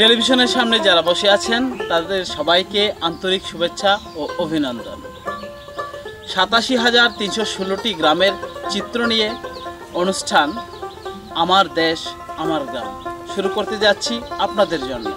টেলিভিশনের সামনে যারা বসে আছেন, তাদের সবাইকে আন্তরিক শুভেচ্ছা ও অভিনন্দন। সাতাশি হাজার তিনশো ষোলোটি গ্রামের চিত্র নিয়ে অনুষ্ঠান আমার দেশ, আমার গ্রাম। শুরু করতে যাচ্ছি আপনাদের জন্য।